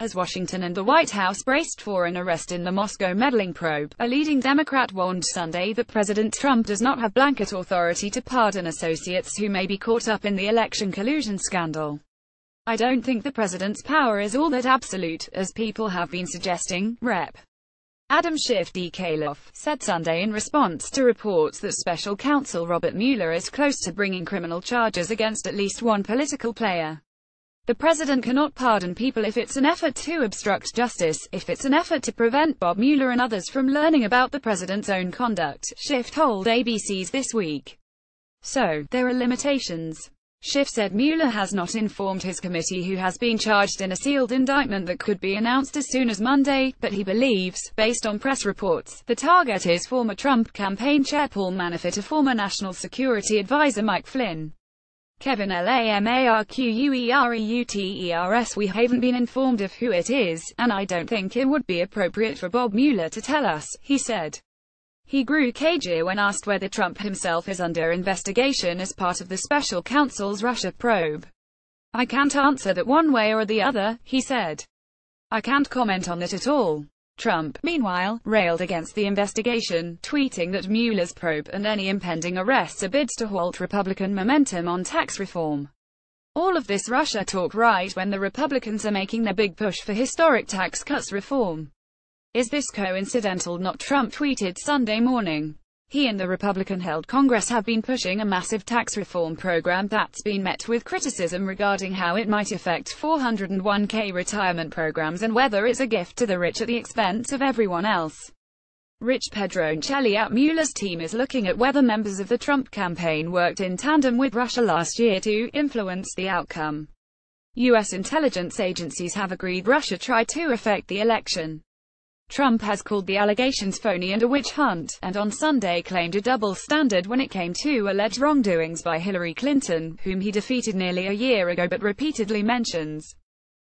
As Washington and the White House braced for an arrest in the Moscow meddling probe, a leading Democrat warned Sunday that President Trump does not have blanket authority to pardon associates who may be caught up in the election collusion scandal. I don't think the president's power is all that absolute, as people have been suggesting, Rep. Adam Schiff D. Kaloff, said Sunday in response to reports that special counsel Robert Mueller is close to bringing criminal charges against at least one political player. The president cannot pardon people if it's an effort to obstruct justice, if it's an effort to prevent Bob Mueller and others from learning about the president's own conduct, Schiff told ABC's This Week. So, there are limitations. Schiff said Mueller has not informed his committee who has been charged in a sealed indictment that could be announced as soon as Monday, but he believes, based on press reports, the target is former Trump campaign chair Paul Manafort and former National Security Advisor Mike Flynn. Kevin Lamarqueuters We haven't been informed of who it is, and I don't think it would be appropriate for Bob Mueller to tell us, he said. He grew cagey when asked whether Trump himself is under investigation as part of the special counsel's Russia probe. I can't answer that one way or the other, he said. I can't comment on it at all. Trump, meanwhile, railed against the investigation, tweeting that Mueller's probe and any impending arrests are bids to halt Republican momentum on tax reform. All of this Russia talk right when the Republicans are making their big push for historic tax cuts reform. Is this coincidental? Not Trump tweeted Sunday morning. He and the Republican-held Congress have been pushing a massive tax reform program that's been met with criticism regarding how it might affect 401k retirement programs and whether it's a gift to the rich at the expense of everyone else. Rich Pedroncelli at Mueller's team is looking at whether members of the Trump campaign worked in tandem with Russia last year to influence the outcome. U.S. intelligence agencies have agreed Russia tried to affect the election. Trump has called the allegations phony and a witch hunt, and on Sunday claimed a double standard when it came to alleged wrongdoings by Hillary Clinton, whom he defeated nearly a year ago but repeatedly mentions.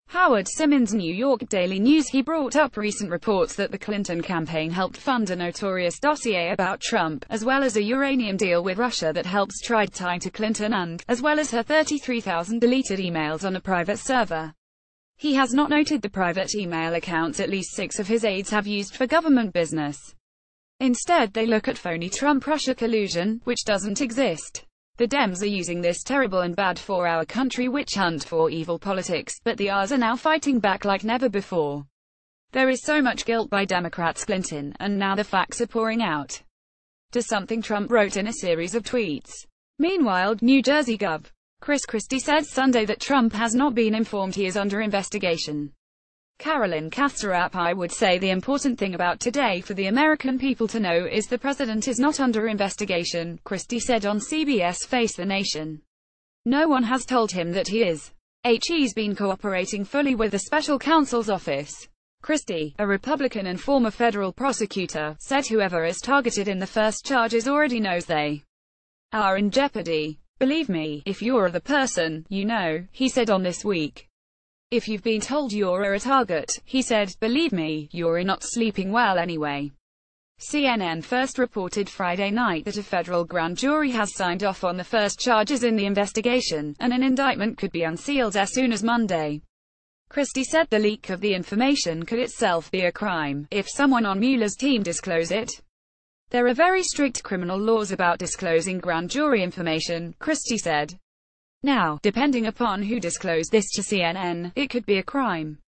Howard Simmons New York Daily News He brought up recent reports that the Clinton campaign helped fund a notorious dossier about Trump, as well as a uranium deal with Russia that helps try tie to Clinton and, as well as her 33,000 deleted emails on a private server. He has not noted the private email accounts at least six of his aides have used for government business. Instead they look at phony Trump-Russia collusion, which doesn't exist. The Dems are using this terrible and bad for our country witch hunt for evil politics, but the R's are now fighting back like never before. There is so much guilt by Democrats Clinton, and now the facts are pouring out. To something Trump wrote in a series of tweets. Meanwhile, New Jersey Gov. Chris Christie said Sunday that Trump has not been informed he is under investigation. Carolyn Castorap I would say the important thing about today for the American people to know is the president is not under investigation, Christie said on CBS Face the Nation. No one has told him that he is. He's been cooperating fully with the special counsel's office. Christie, a Republican and former federal prosecutor, said whoever is targeted in the first charges already knows they are in jeopardy. Believe me, if you're the person, you know, he said on This Week. If you've been told you're a target, he said, believe me, you're not sleeping well anyway. CNN first reported Friday night that a federal grand jury has signed off on the first charges in the investigation, and an indictment could be unsealed as soon as Monday. Christie said the leak of the information could itself be a crime, if someone on Mueller's team disclose it. There are very strict criminal laws about disclosing grand jury information, Christie said. Now, depending upon who disclosed this to CNN, it could be a crime.